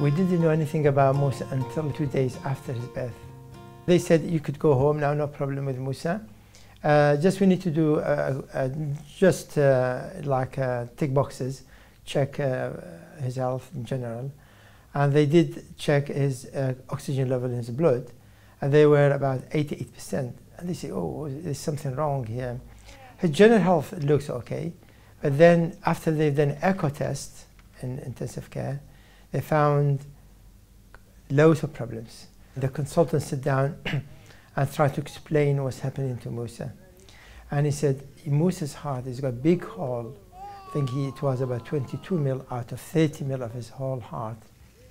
We didn't know anything about Musa until two days after his birth. They said you could go home now, no problem with Musa. Uh, just we need to do uh, uh, just uh, like uh, tick boxes, check uh, his health in general. And they did check his oxygen level in his blood, and they were about 88%. And they say, oh, there's something wrong here. His general health looks okay, but then after they've done echo test in intensive care, they found loads of problems. The consultant sat down and tried to explain what's happening to Musa. And he said, Musa's heart has got a big hole. I think he, it was about 22 mil out of 30 mil of his whole heart.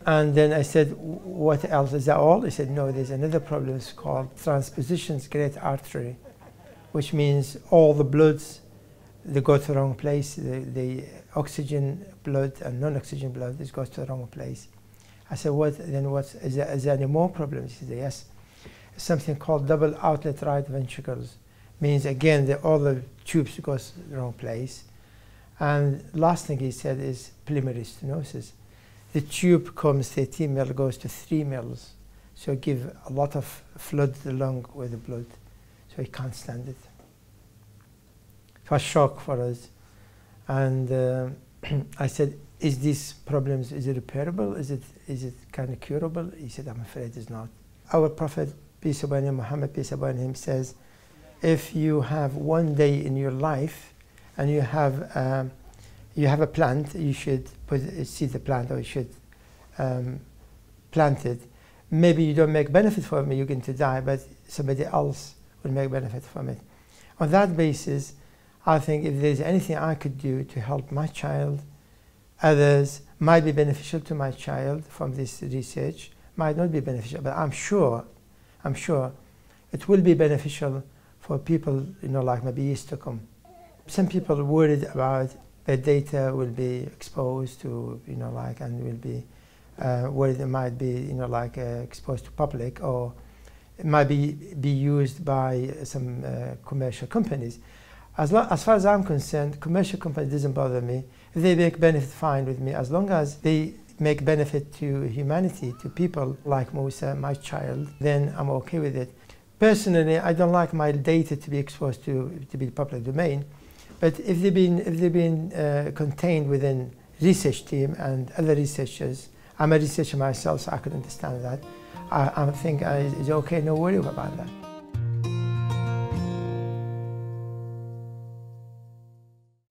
And then I said, what else? Is that all? He said, no, there's another problem. It's called transpositions great artery, which means all the bloods, they go to the wrong place. The, the oxygen blood and non-oxygen blood, this goes to the wrong place. I said, what, then what, is there, is there any more problems? He said, yes. Something called double outlet right ventricles. Means again, the, all the tubes goes to the wrong place. And last thing he said is pulmonary stenosis. The tube comes 13 mil, goes to 3 mils. So give a lot of flood the lung with the blood. So he can't stand it. It was shock for us. And uh, I said, is this problems, is it repairable? Is it, is it kind of curable? He said, I'm afraid it's not. Our Prophet, peace upon him, Muhammad, peace upon him, says, if you have one day in your life and you have, um, you have a plant, you should put, seed the plant or you should um, plant it. Maybe you don't make benefit from it, you're going to die, but somebody else will make benefit from it. On that basis, I think if there's anything I could do to help my child, others might be beneficial to my child from this research, might not be beneficial, but I'm sure, I'm sure it will be beneficial for people, you know, like maybe come. Some people are worried about their data will be exposed to, you know, like, and will be uh, worried it might be, you know, like uh, exposed to public or it might be, be used by some uh, commercial companies. As, as far as I'm concerned, commercial companies doesn't bother me. If they make benefit, fine with me. As long as they make benefit to humanity, to people like Musa, my child, then I'm okay with it. Personally, I don't like my data to be exposed to, to be public domain, but if they've been, if they've been uh, contained within research team and other researchers, I'm a researcher myself, so I could understand that. I, I think it's okay, no worry about that.